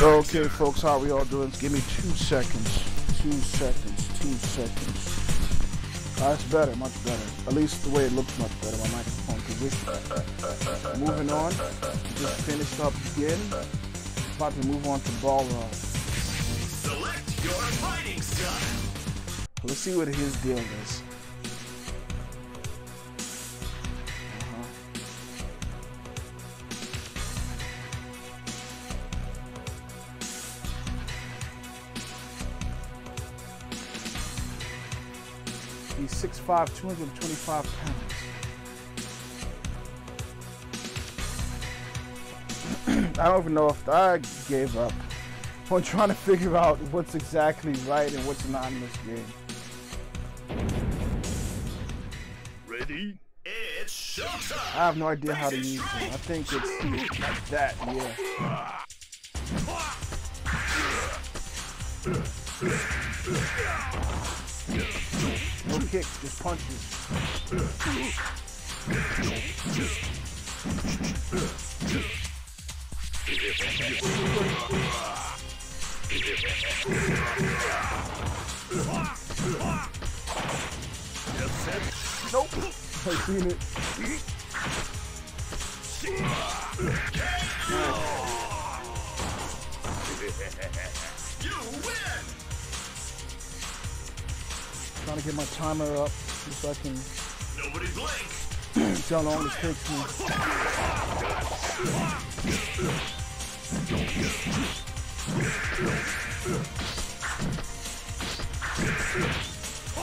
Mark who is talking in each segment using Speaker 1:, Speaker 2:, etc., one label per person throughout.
Speaker 1: Okay, folks, how are we all doing? Give me two seconds. Two seconds. Two seconds. Oh, that's better, much better. At least the way it looks much better, my microphone position. Moving on. Just finished up again. About to move on to Balrog.
Speaker 2: Uh, Select your fighting style.
Speaker 1: Let's see what his deal is. 6'5", 225 pounds. I don't even know if I gave up on trying to figure out what's exactly right and what's not in this game.
Speaker 2: Ready? It's showtime.
Speaker 1: I have no idea how to use them. I think it's like that, yeah. No kicks, just punches. Nope. I seen it.
Speaker 2: You win.
Speaker 1: Trying to get my timer up so I can
Speaker 2: Nobody blink.
Speaker 1: see how long this takes me.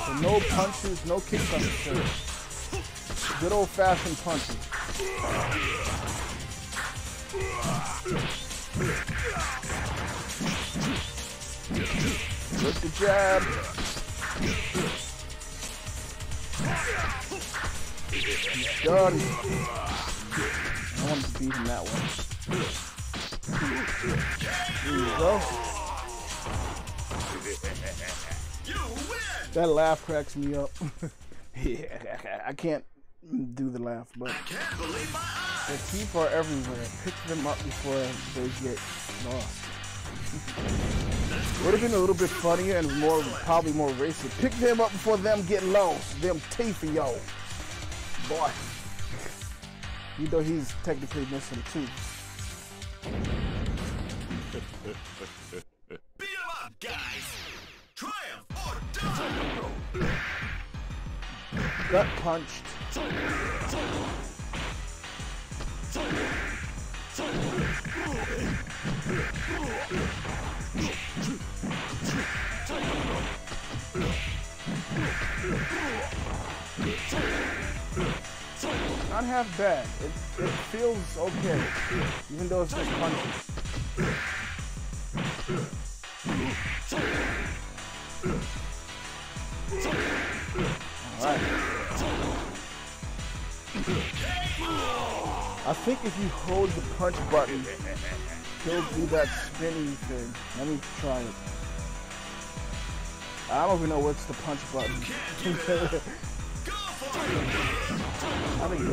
Speaker 1: So no punches, no kicks unnecessary. Good old fashioned punches. With the jab. I wanted to beat him that way. There you go. That laugh cracks me up. yeah, I can't do the laugh, but
Speaker 2: Can't believe my eyes.
Speaker 1: the teeth are everywhere. Pick them up before they get lost. Would have been a little bit funnier and more, probably more racist. Pick them up before them get lost. Them teeth yo, boy. You know he's technically missing tooth.
Speaker 2: Beat 'em up, guys. Triumph or die.
Speaker 1: Gut punched. Not half bad. It, it feels okay, even though it's just punches. Alright. I think if you hold the punch button, he'll do that spinny thing. Let me try it. I don't even know what's the punch button. Working.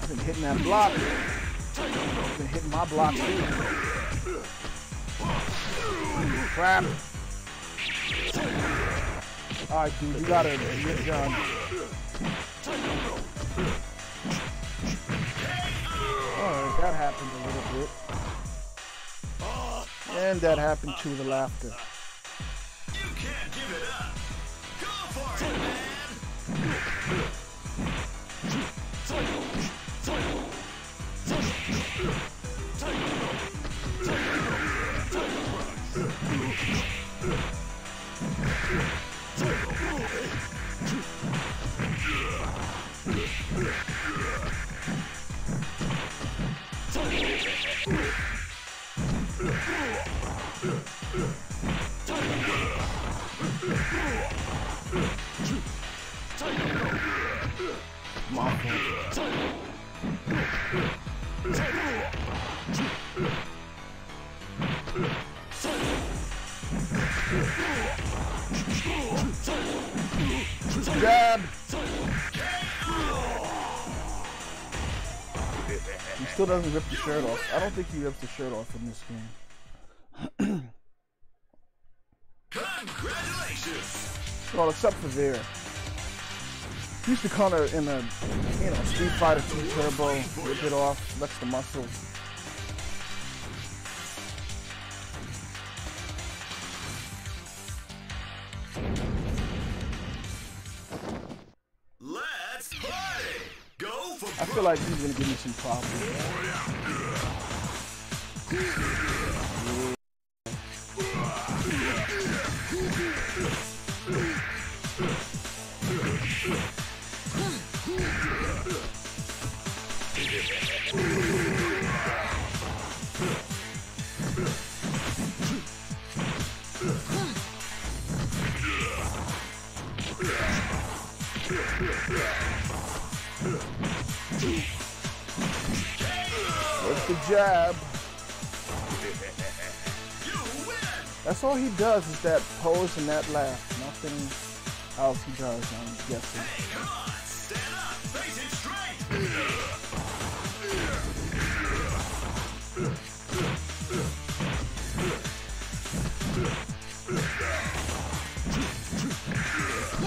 Speaker 1: I've been hitting that block. I've been hitting my block too. Crap. Alright, dude, you gotta get done. Alright, that happened a little bit. And that happened to the laughter.
Speaker 2: You can't give it up. Go for it, man.
Speaker 1: Come doesn't rip the shirt off. I don't think he rips the shirt off in this game.
Speaker 2: Congratulations!
Speaker 1: Well, except for there. He used to of in a, you know, Street Fighter 2 Turbo, rip it off, flex the muscles. Feel like he's gonna give me some problems. What's the jab? That's all he does is that pose and that laugh. Nothing else he does, I'm guessing.
Speaker 2: Hey, come on! Stand up! Face it straight!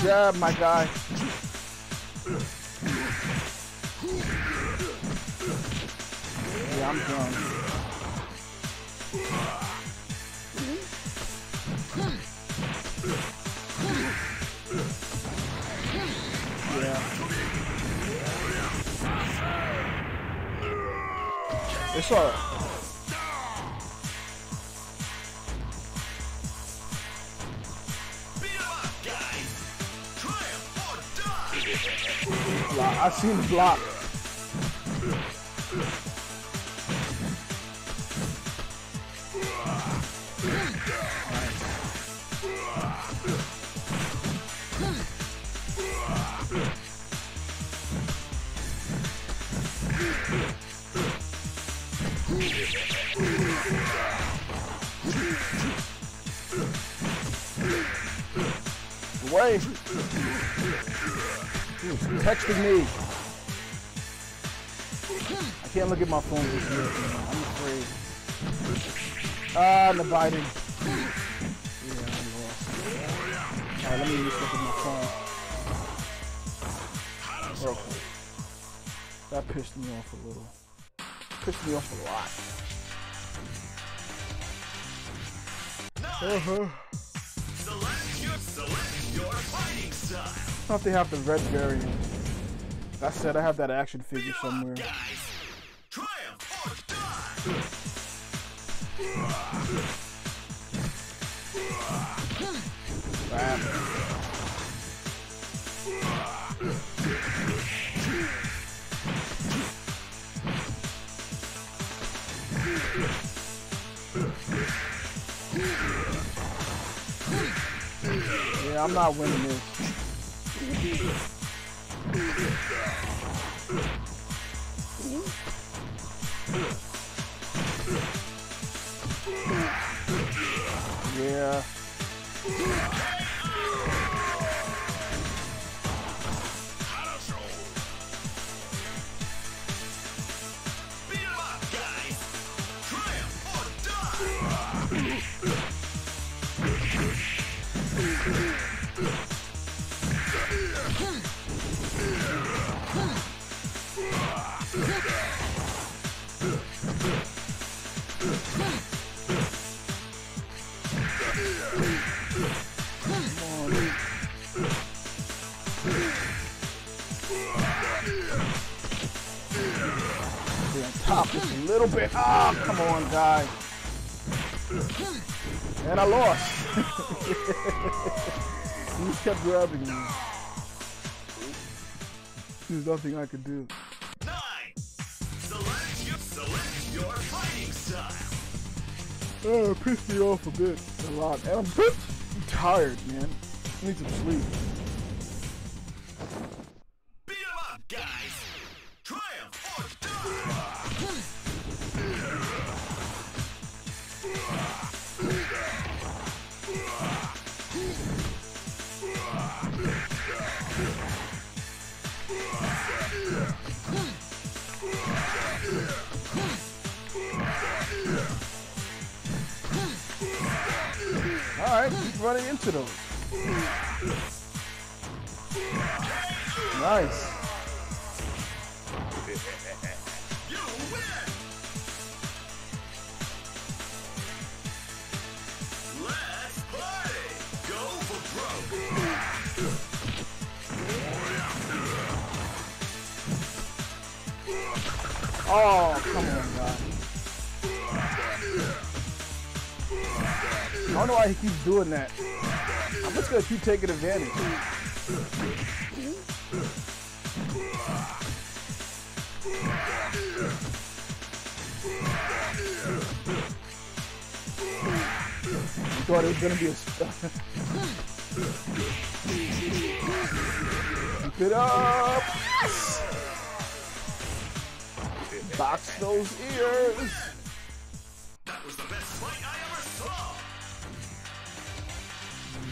Speaker 1: Jab, my guy. I'm done. Yeah. It's alright. I seen the block. Texting me. I can't look at my phone yet. man. I'm afraid. Ah, the biting. Yeah, I'm lost. Alright, let me just look at my phone. Okay. That pissed me off a little. Pissed me off a lot. Uh-huh.
Speaker 2: Select your, select your fighting style!
Speaker 1: Not they have the red variant. That said, I have that action figure somewhere.
Speaker 2: up, guys! Triumph or die!
Speaker 1: Bam. Yeah, I'm not winning this. Yeah. Top just a little bit. Ah, come on, guy. And I lost. he just kept grabbing me. There's nothing I could do.
Speaker 2: Nine! Select your, select your fighting style!
Speaker 1: Oh, it pissed me off a bit. A lot. And I'm, I'm tired, man. I need some sleep. Keep taking advantage. Thought it was gonna be a st- Keep it up. Box those ears.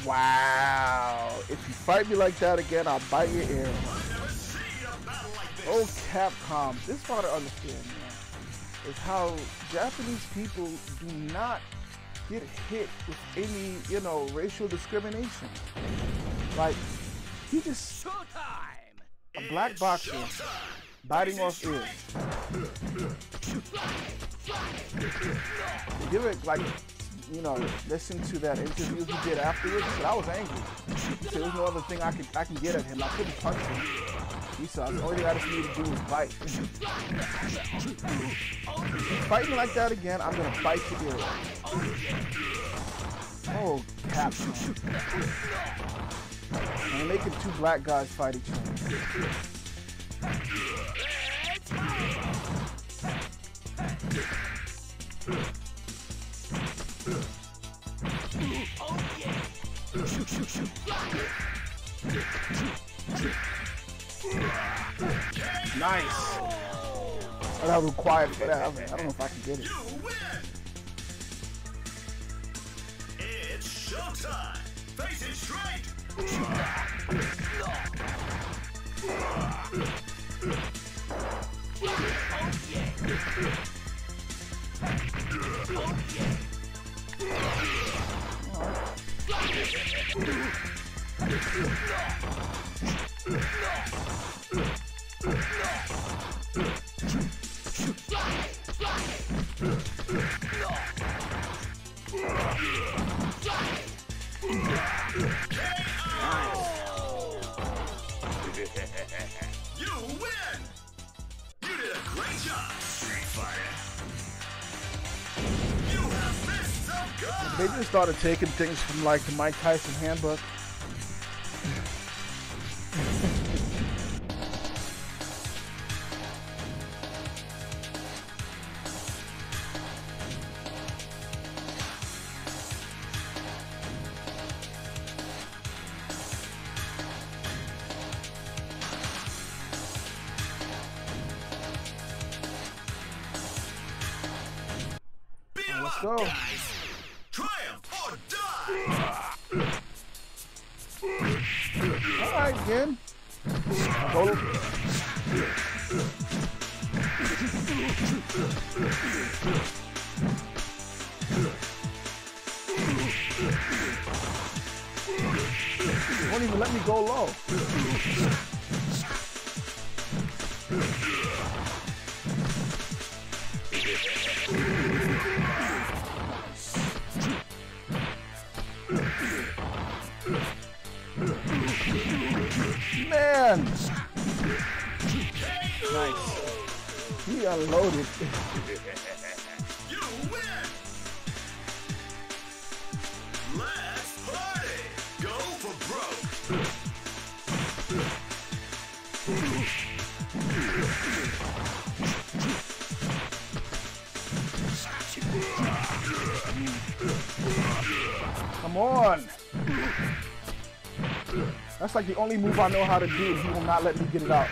Speaker 1: Wow. If you fight me like that again, I'll bite your ear.
Speaker 2: I've never seen a battle like!
Speaker 1: Oh, Capcom. This is I understand, man. Is how Japanese people do not get hit with any, you know, racial discrimination. Like, he just
Speaker 3: Showtime!
Speaker 1: a black boxer
Speaker 2: Showtime!
Speaker 1: biting off ears. Give it like, you know, listen to that interview he did afterwards. Said, I was angry. He said, There's no other thing I can I can get at him. I couldn't punch him. He said, all you gotta need to do is bite. Fight me like that again, I'm gonna bite your ear. Oh. And they're making two black guys fight each other. Nice. I got required for that. I, was like, I don't know if I can get it.
Speaker 2: You win! It's showtime! Face it straight! Oh, you oh, win! You did a great job, Street Fighter! You have missed some
Speaker 1: They
Speaker 2: good!
Speaker 1: just started taking things from like the Mike Tyson handbook. Won't even let me go low. Man! Nice. He unloaded.
Speaker 2: You
Speaker 1: Come on! That's like the only move I know how to do. He will not let me get it out.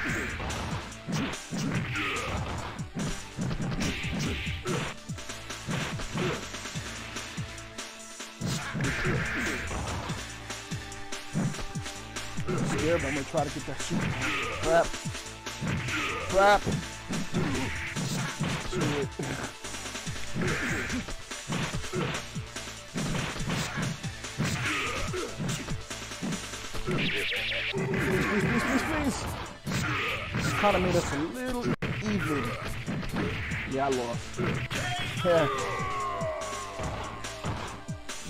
Speaker 1: I'm scared, but I'm gonna try to get that super. Crap. Crap. Please, please, please, please, please. This kind of made us a little even. Yeah, I lost. Yeah.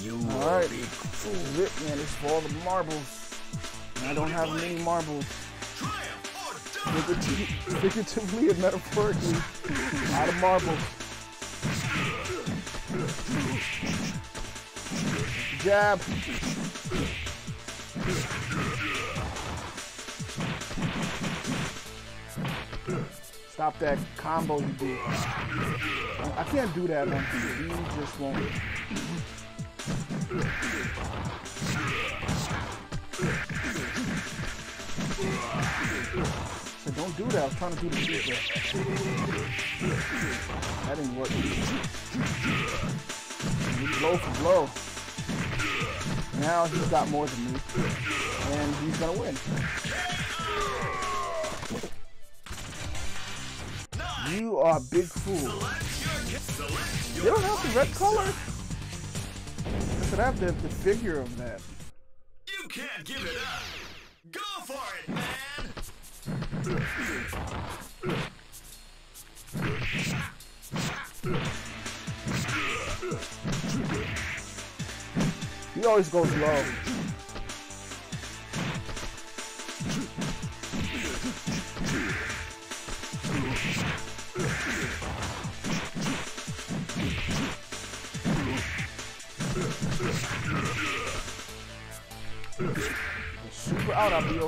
Speaker 2: You
Speaker 1: Alright. This is it, man. This is for all the marbles. And I don't have many marbles.
Speaker 2: triumph or die.
Speaker 1: Figuratively, figuratively and metaphorically. Out of marbles. Jab. Stop that combo you do. I can't do that on TV. Just won't. So don't do that. I was trying to do the super. That didn't work. Blow for blow. Now he's got more than me. And he's gonna win. You are a big fool. You don't have the red color. I I have the, the figure of that.
Speaker 2: You can't give it up. Go for it, man.
Speaker 1: He always goes low.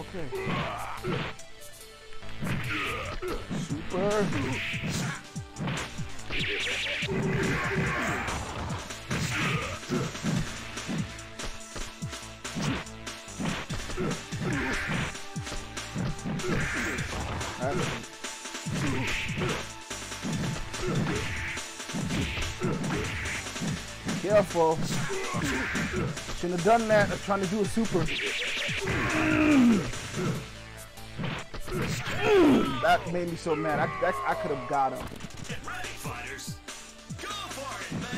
Speaker 1: Okay. Super. Careful. Shouldn't have done that. I was trying to do a super. That made me so mad. I, that, I could have got him.
Speaker 2: Get ready, fighters. Go for it, man.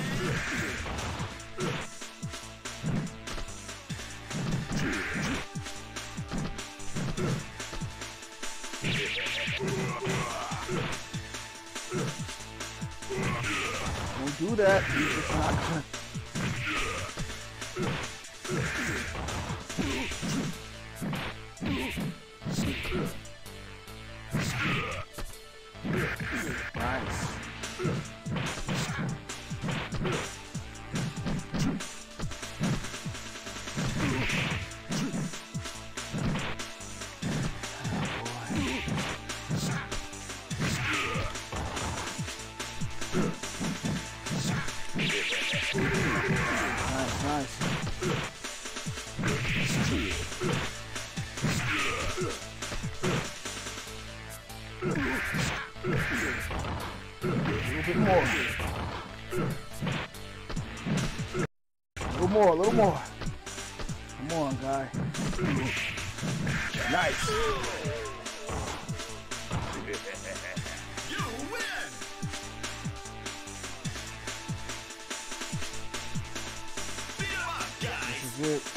Speaker 1: Don't do that. Come on, guy. Nice.
Speaker 2: You win. Up, guys.
Speaker 1: This is it.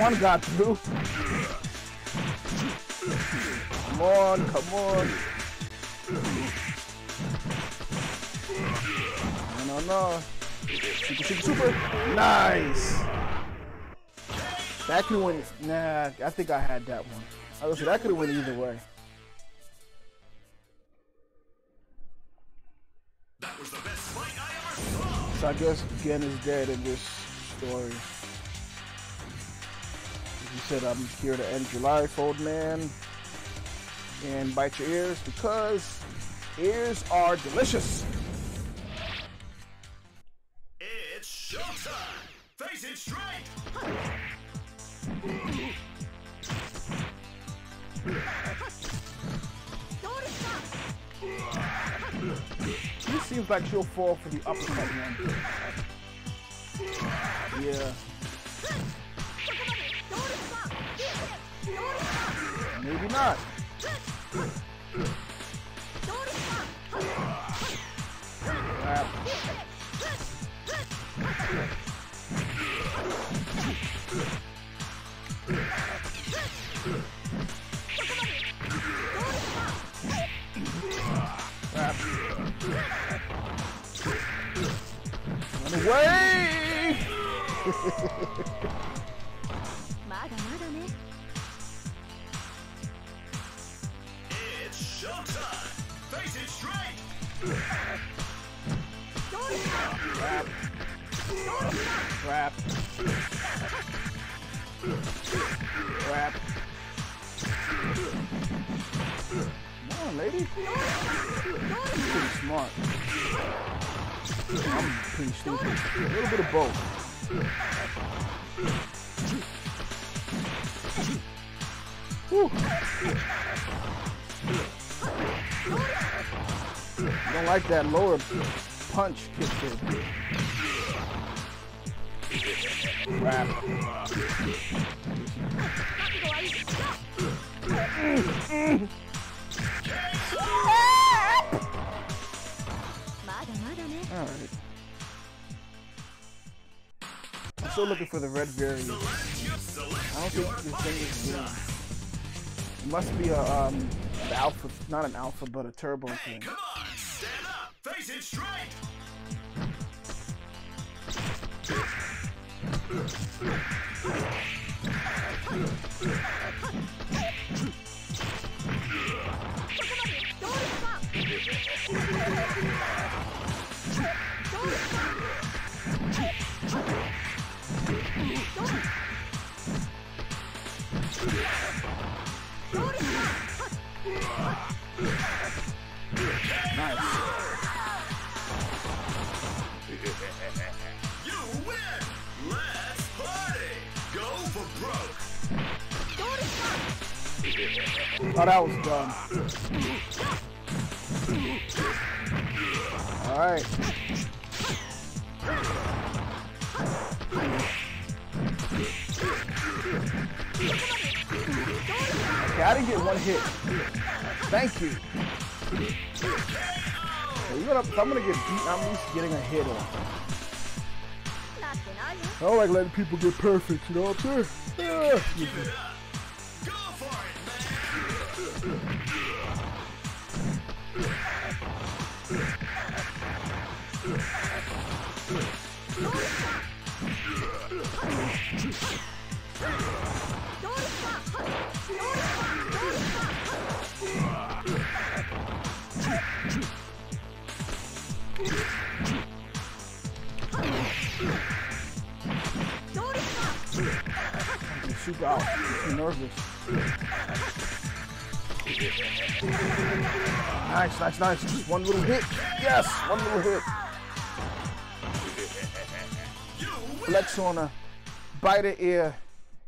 Speaker 1: One got through. Come on, come on. No, no, no. Super, super, super. Nice. That could win. Nah, I think I had that one. I was that could have went either way.
Speaker 2: That was the best fight I ever saw.
Speaker 1: So I guess Gen is dead in this story. He said, I'm here to end your life, old man, and bite your ears because Ears are delicious.
Speaker 2: It's showtime! Face it straight!
Speaker 1: She seems like she'll fall for the uppercut one. Yeah. Maybe not. Crap. Crap. Run away! Crap. Crap. Crap. Come on, lady. You're pretty smart. I'm pretty stupid. A little bit of both. Whew. I don't like that lower punch
Speaker 3: in.
Speaker 1: Alright. I'm still looking for the red variant. I don't think this thing is
Speaker 2: good.
Speaker 1: It must be a um an alpha not an alpha but a turbo thing.
Speaker 2: Face it straight!
Speaker 1: Nice.
Speaker 2: You win! Let's party! Go for broke!
Speaker 1: Oh that was dumb. Alright. Gotta get one hit. Thank you. Even if I'm gonna get beat, I'm at least getting a hit on. I don't like letting people get perfect, you know what I'm saying? Yeah. Nice, nice, nice. Just one little hit. Yes, one little hit. Flex on a bite a ear,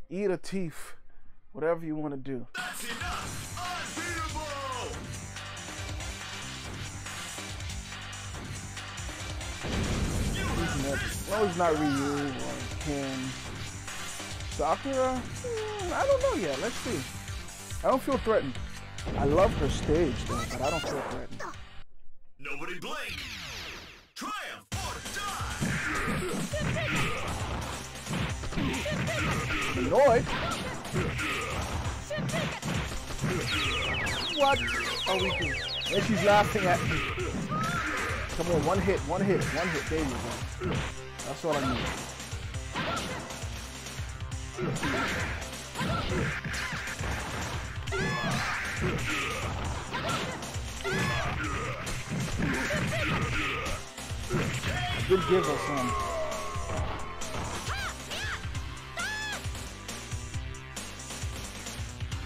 Speaker 1: eat a teeth, whatever you want to do.
Speaker 2: That's enough!
Speaker 1: It's not Ryu or Ken. Sakura? I don't know yet. Let's see. I don't feel threatened. I love her stage though, but I don't feel threatened.
Speaker 2: Nobody blink! Triumph or die!
Speaker 1: Annoyed? What are we doing? And she's laughing at me. Come on, one hit, one hit, one hit. There you go. That's what I need. Did give us some.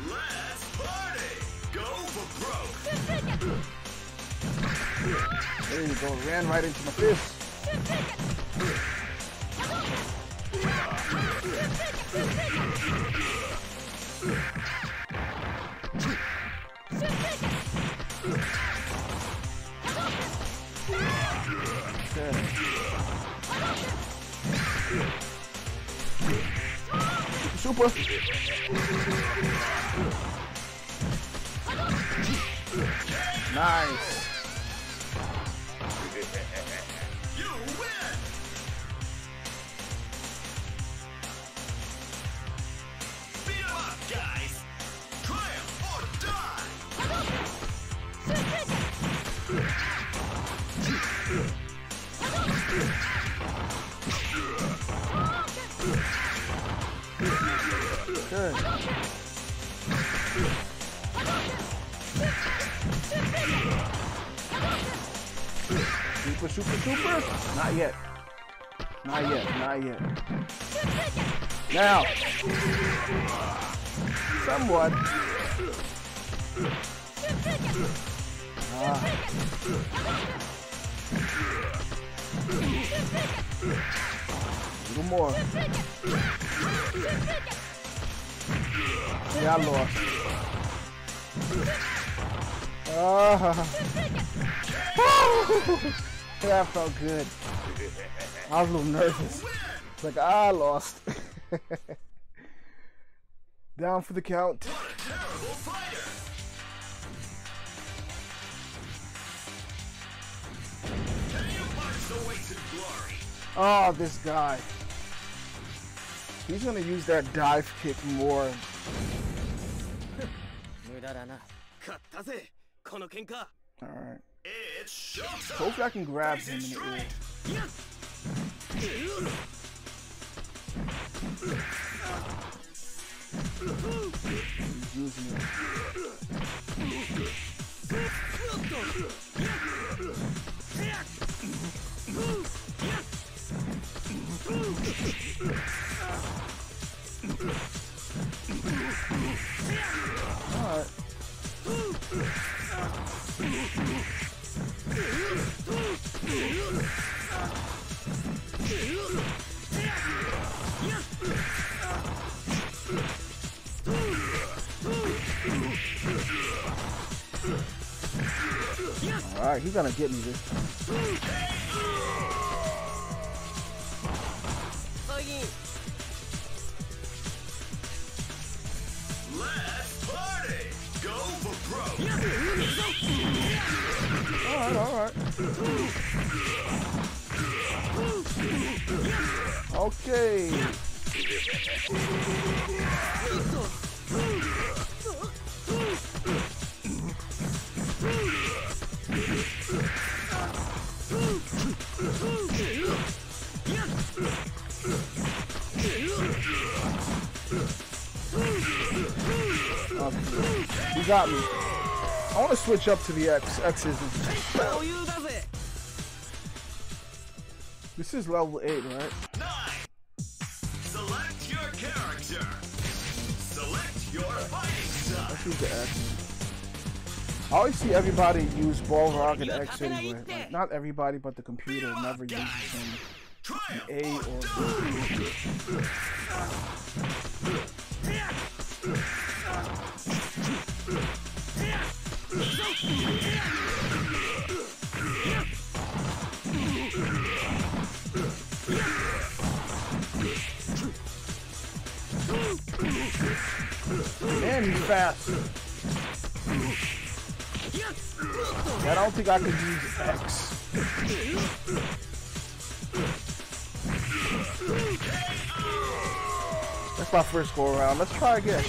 Speaker 2: Let's party! Go for broke!
Speaker 1: There you go. Ran right into my fist. Super. Nice. Now. Somewhat. Ah. A little more. Yeah, lost. Ah. that felt good. I was a little nervous. It's like, I lost. Down for the count.
Speaker 2: What a terrible fighter! Can you punch the way to glory?
Speaker 1: Oh, this guy. He's gonna use that dive kick more.
Speaker 4: 無駄だな勝ったぜこの喧嘩
Speaker 1: Alright.
Speaker 2: It's showtime!
Speaker 1: Hopefully I can grab
Speaker 2: Face
Speaker 1: him
Speaker 2: it
Speaker 1: in the ear. Alright. Alright, he's gonna get me this time.
Speaker 2: Let's party! Go for broke!
Speaker 1: Alright, alright. Okay. got me. I want to switch up to the X.
Speaker 4: X isn't.
Speaker 1: This is level 8, right?
Speaker 2: Nine. Select your character. Select your fighting style.
Speaker 1: Let's the X. I always see everybody use Balrog and X anyway. Like, not everybody, but the computer never uses
Speaker 2: the
Speaker 1: A
Speaker 2: or
Speaker 1: B. end fast. I don't think I could use X. That's my first go around. Let's try again.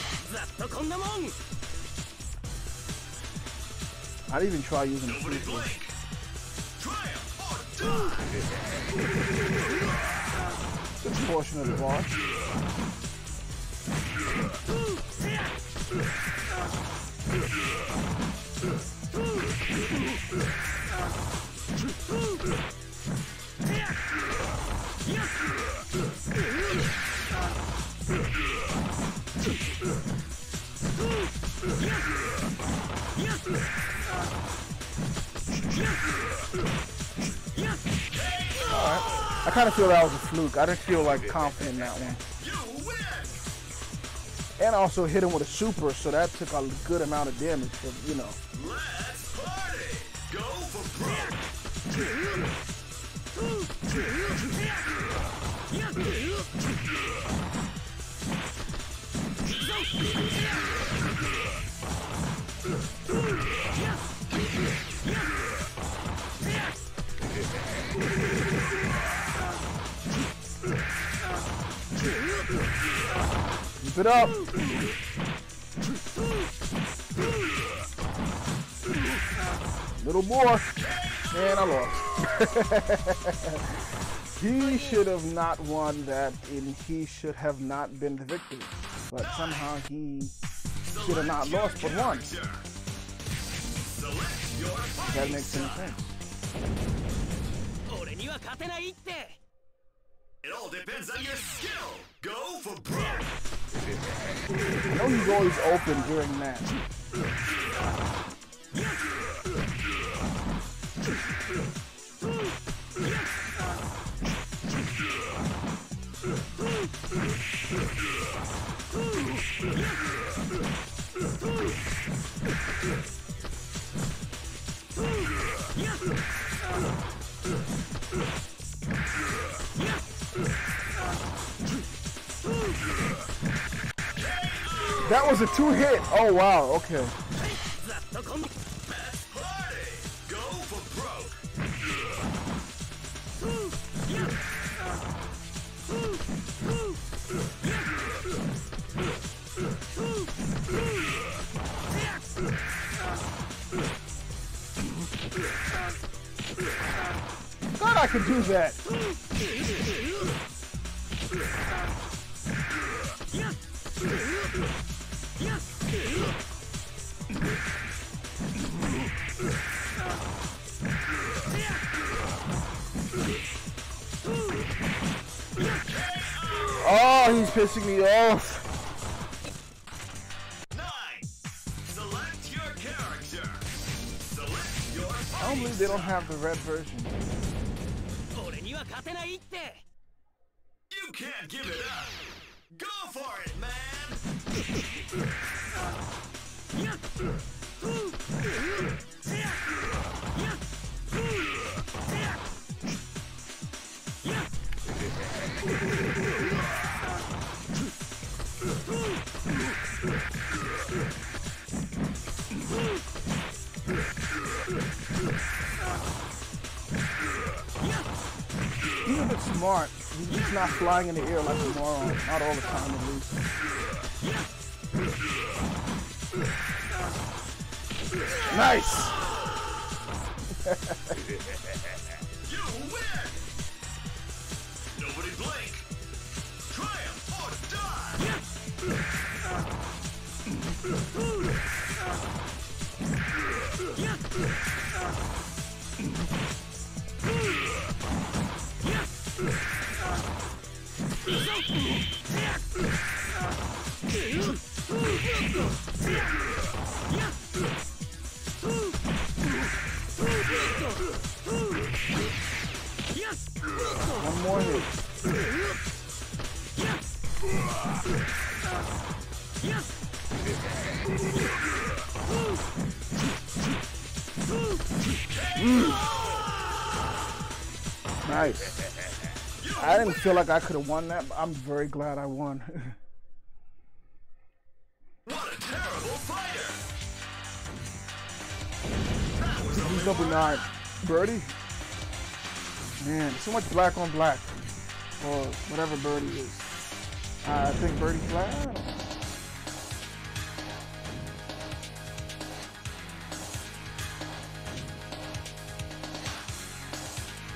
Speaker 1: I didn't even try using the This portion of the boss. I kind of feel that was a fluke. I didn't feel like confident in that one. And also hit him with a super, so that took a good amount of damage. But you know,
Speaker 2: Let's party! Go for broke!
Speaker 1: It up. Little more, and I lost. he should have not won that, and he should have not been the victor. But somehow he should have not lost, but won. That makes any sense.
Speaker 2: It all depends on your skill. Go for broke!
Speaker 1: I know he's always open during match. That was a two hit. Oh wow, okay. Pissing me off.
Speaker 2: Nine! Your character. Your
Speaker 1: I don't believe they don't have the red version. Smart. He's not flying in the air like a moron. Not all the time, at least. Nice.
Speaker 2: You win! Nobody blink! Triumph or die!
Speaker 1: Feel like I could have won that, but I'm very glad I won.
Speaker 2: What a terrible fighter!
Speaker 1: He's number nine. Birdie? Man, so much black on black. Or whatever Birdie is. I think Birdie's black. I don't know.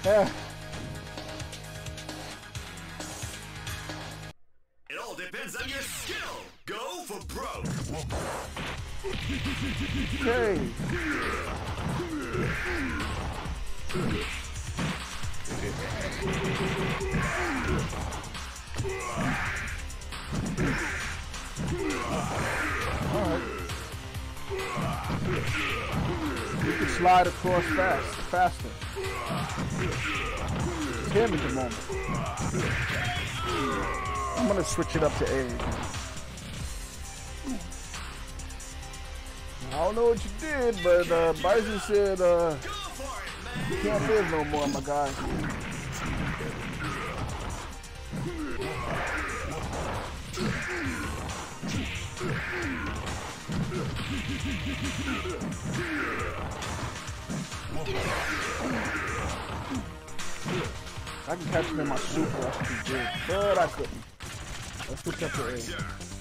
Speaker 1: Yeah. Okay. You can slide across fast, faster. him at the moment. I'm gonna switch it up to A. don't know what you did, but uh, Bison said uh, you can't live no more, my guy. I can catch him in my super, good. But I couldn't. Let's switch up to A.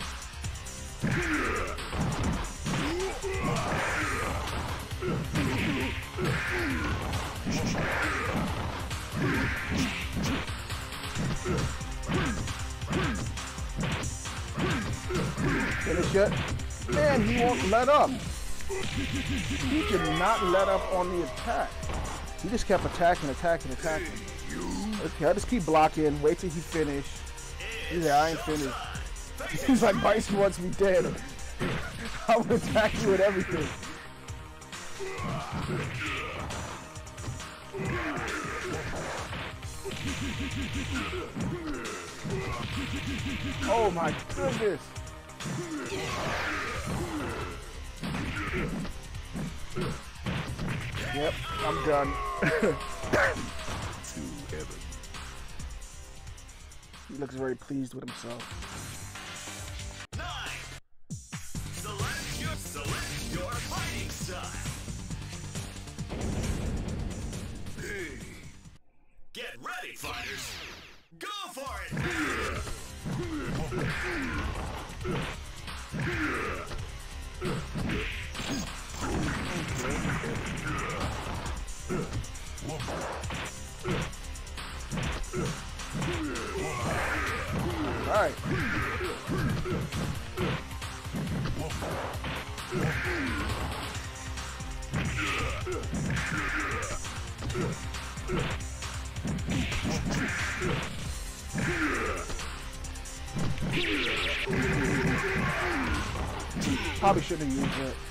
Speaker 2: it. Man,
Speaker 1: he won't let up. He did not let up on the attack. He just kept attacking, attacking, attacking. Okay, I just keep blocking, wait till he finish. He's like, I ain't finished. He's like, Bison wants me dead. I will attack you with everything. Oh my goodness. Yep, I'm done. he looks very pleased with himself.
Speaker 2: Nine. Select your select your fighting style. Get ready, fighters. Go for it.
Speaker 1: Alright. Probably shouldn't have used it.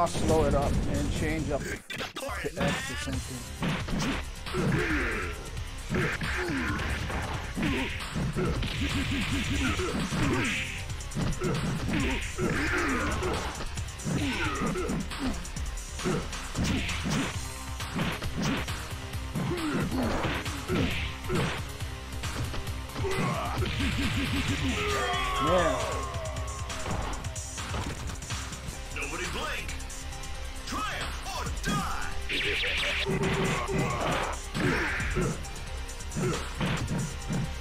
Speaker 1: Next slow it up and change up to. X or something. Man,
Speaker 2: Nobody blink. Triumph or die.
Speaker 1: what's up?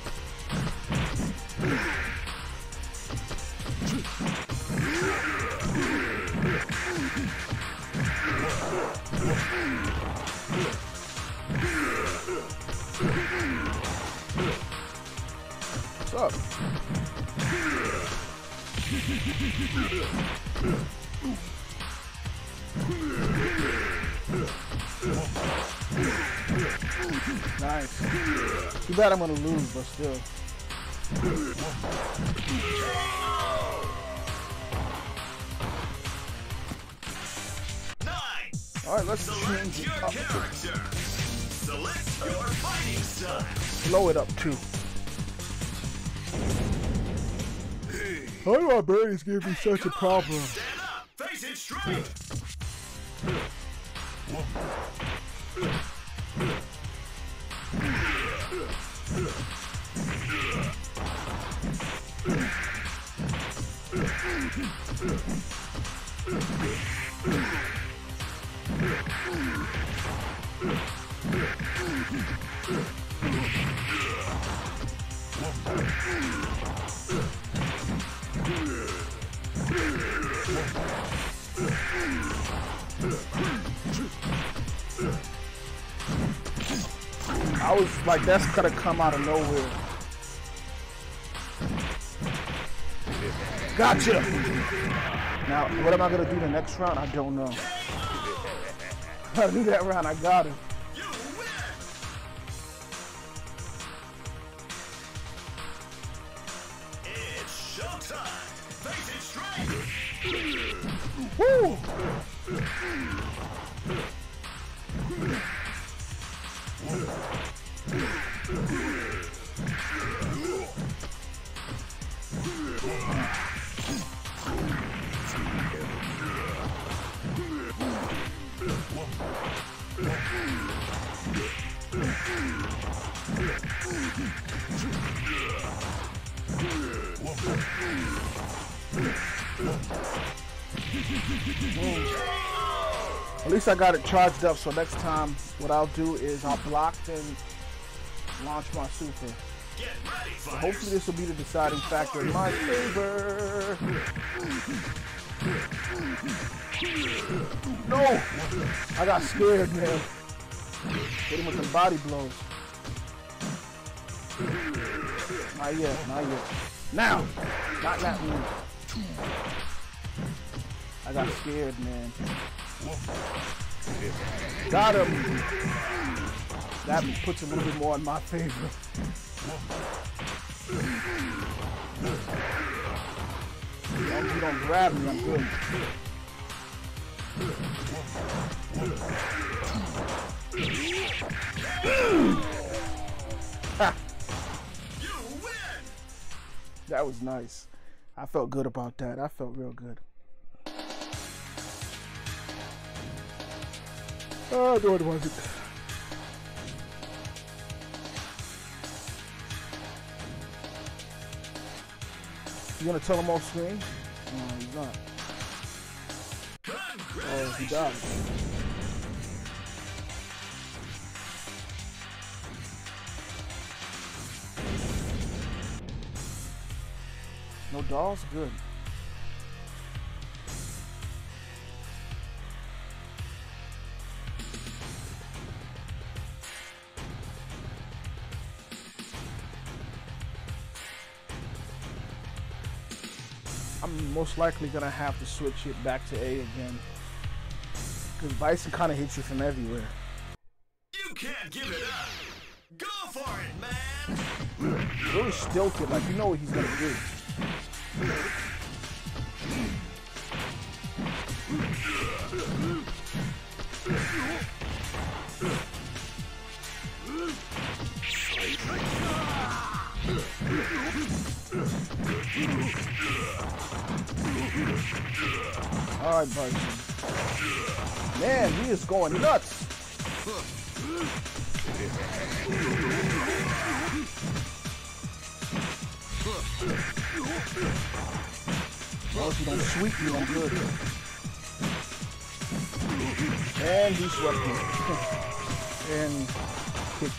Speaker 1: Too I'm gonna lose, but still.
Speaker 2: Nine.
Speaker 1: All right, let's
Speaker 2: Select
Speaker 1: change
Speaker 2: your
Speaker 1: it up.
Speaker 2: character. Select your fighting style.
Speaker 1: Blow it up too. Why do my birdies give me such a problem?
Speaker 2: Stand up. Face it straight.
Speaker 1: I was like, that's gonna come out of nowhere. Gotcha. Now, what am I gonna do the next round? I don't know. I do that round. I got it. I got it charged up, so next time what I'll do is I'll block then launch my super.
Speaker 2: Fighters.
Speaker 1: Hopefully this will be the deciding factor in my favor. No! I got scared, man. Hit him with the body blows. Not yet, not yet. Now! Not that move. I got scared, man. Got him! That puts a little bit more in my favor. As long as you don't grab me, I'm good.
Speaker 2: You win.
Speaker 1: That was nice. I felt good about that. I felt real good. Oh, what was it? You gonna tell him off screen? No, he's not. Oh, he died. No dolls? Good. Most likely gonna have to switch it back to A again. Because Bison kind of hits you from everywhere.
Speaker 2: You can't give it up. Go for it, man.
Speaker 1: Really stilted, like you know what he's gonna do. He is going nuts. Long as you don't sweep me, I'm good. And he swept me. and kick.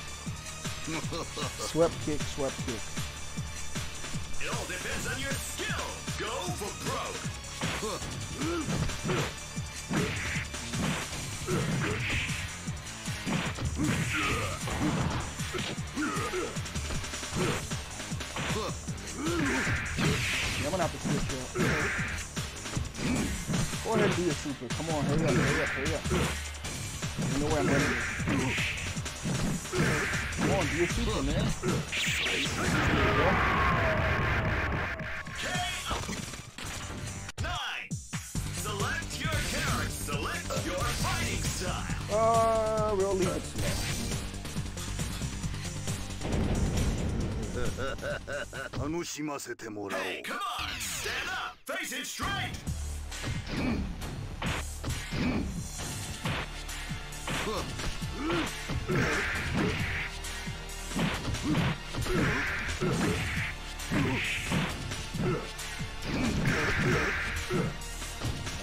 Speaker 1: Swept kick, swept kick.
Speaker 2: Go
Speaker 1: ahead and do your super. Come on, hurry up, hurry up, hurry up. You know where I'm headed. be a Superman.
Speaker 2: Nine. Select your character. Select your fighting style.
Speaker 1: Uh, we'll leave it slow.
Speaker 5: 楽しませてもらおう
Speaker 2: Hey, come on. Stand up. Face it straight.
Speaker 1: Come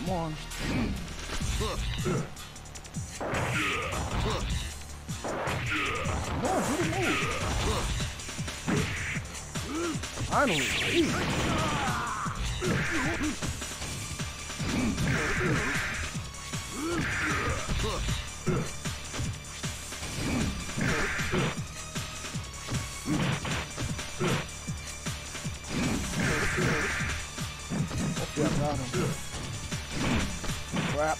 Speaker 1: on. Finally. Jeez.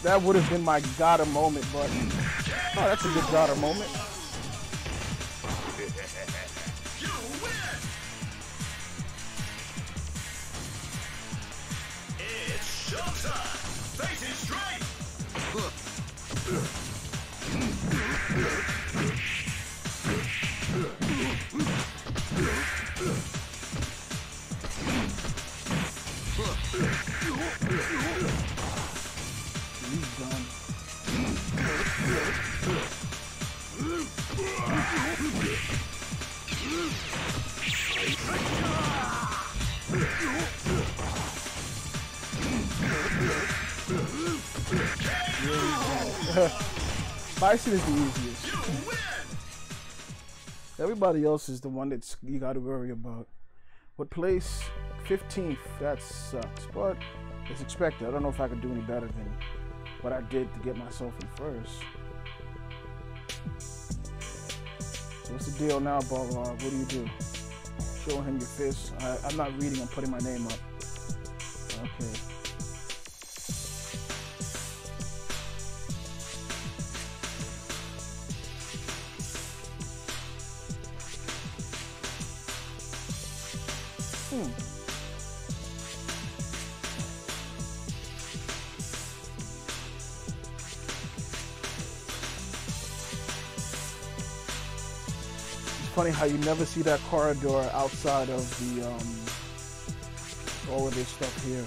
Speaker 1: That would have been my got him moment, but oh, that's a good got him moment. Bison is the easiest. Everybody else is the one that's you got to worry about. What place? 15th. That sucks, but it's expected. I don't know if I could do any better than what I did to get myself in first. So what's the deal now, Balrog? Uh, what do you do? Showing him your fist. I, I'm not reading. I'm putting my name up. Okay. Funny how you never see that corridor outside of the um all of this stuff here.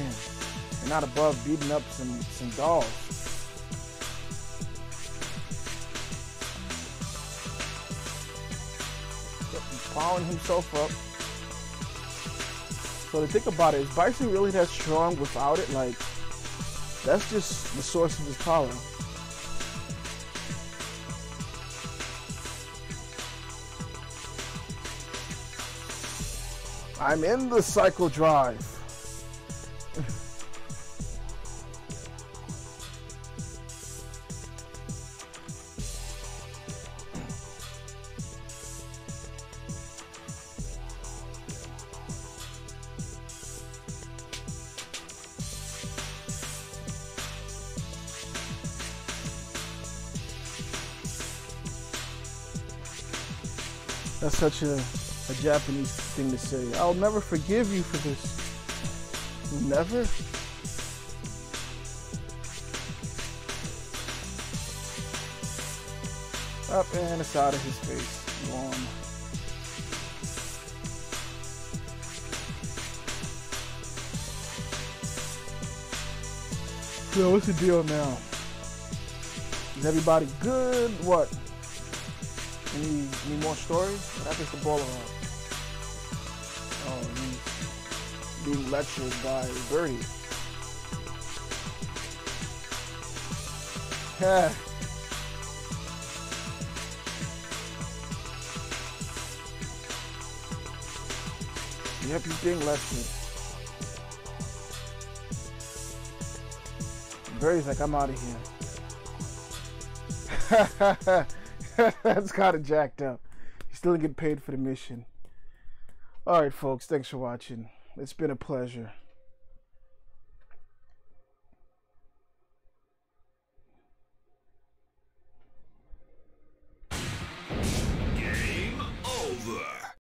Speaker 1: Man, and not above beating up some some dogs. Yep, he's powering himself up. So to think about it, is Bison really that strong without it? Like, that's just the source of his power. I'm in the Psycho Drive. That's such a, a Japanese thing to say. I'll never forgive you for this. Never? Up and it's out of his face. Warm. So what's the deal now? Is everybody good? What? Any, any more stories? What happens to Bolaroid? Oh, um, he's being lectured by Birdie. Yeah. Yep, he's being lectured. Birdie's like, I'm out of here. That's kind of jacked up. He still get paid for the mission. All right, folks. Thanks for watching. It's been a pleasure.